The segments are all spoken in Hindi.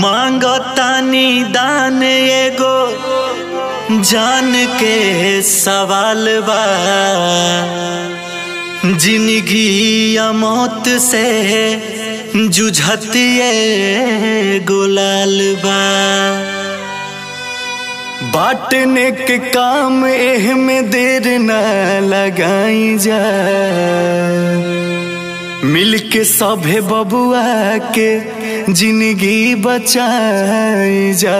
मांगतानी दान एगो, जान के सवाल बा। ज़िंदगी या मौत से जुझतिए गुलाल बा। बांटने के काम एह में देर न लगाई जा। मिल के सभे बबुआ के ज़िंदगी बचाई जा।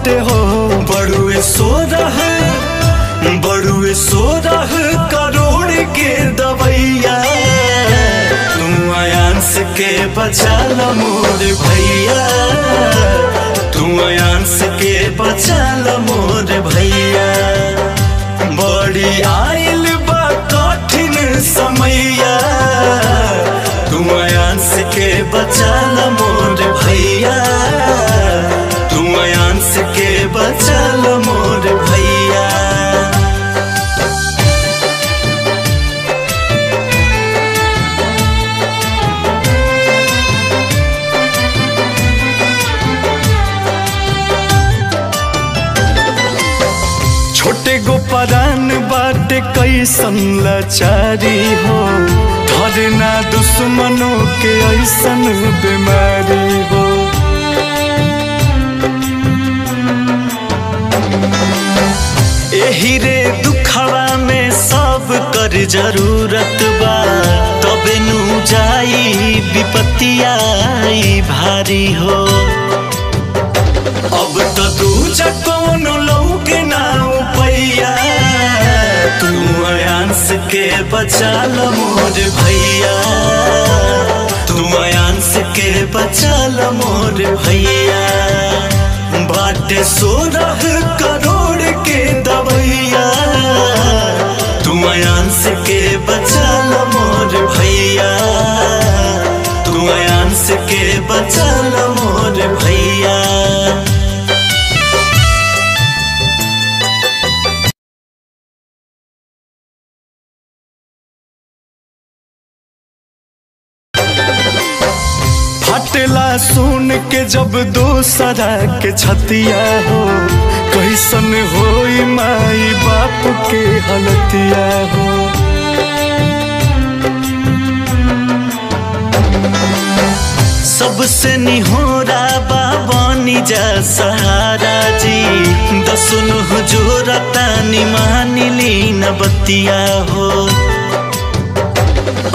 बाट हो, बड़ुए सोदा है बड़ुए सोदा है करोड़ के दवैया। तू आयांस के बचा ल मोर भैया तू आयांस के बचा ल मोर भैया। छोटे गो परान बाटे कैसन लाचारी हो। धरना दुश्मनों के ऐसन बीमारी हो। एही रे दुखवा में सब कर ज़रूरत बा। तबे नु जाई विपत्तिया भारी हो। अब तो दूजा कौन बचा मोर भैया। तू अयांस के बचा मोर भैया। बाटे सोलह करोड़ के दवैया तू अयांस के बचा ल मोर भैया। तू अयांस के बचा फटला सुन के जब दोसरा के छतिया हो, कैसन होई माई बाप के हलतिया हो। सबसे निहोरा बाबानी जा सहारा जी, दसुन हुजूर तानी मानिली न बतिया हो।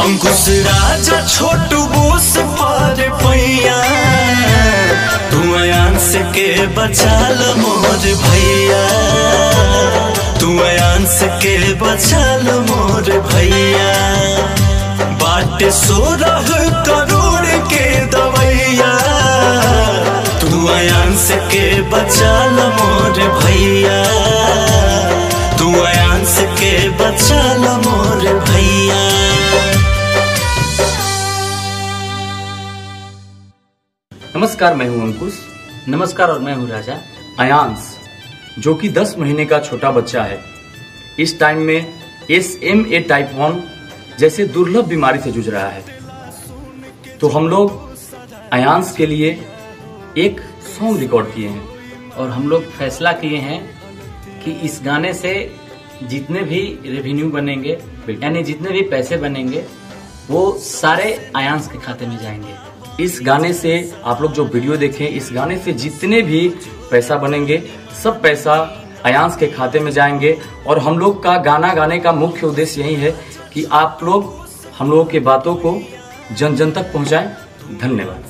अंकुश राजा छोटू बोस पर पैया। तू अयांस के बचाल मोर भैया। तू अयांस के बचाल मोर भैया। बाट सो करोड़ नमस्कार, मैं हूँ अंकुश। नमस्कार, और मैं हूँ राजा अयांश जो कि 10 महीने का छोटा बच्चा है। इस टाइम में S M A type one जैसे दुर्लभ बीमारी से जूझ रहा है। तो हम लोग अयांश के लिए एक सॉन्ग रिकॉर्ड किए हैं और हम लोग फैसला किए हैं कि इस गाने से जितने भी रेवेन्यू बनेंगे, यानी जितने भी पैसे बनेंगे, वो सारे आयांश के खाते में जाएँगे। इस गाने से आप लोग जो वीडियो देखें, इस गाने से जितने भी पैसा बनेंगे, सब पैसा अयांश के खाते में जाएँगे। और हम लोग का गाना गाने का मुख्य उद्देश्य यही है कि आप लोग हम लोगों की बातों को जन जन तक पहुंचाएँ। धन्यवाद।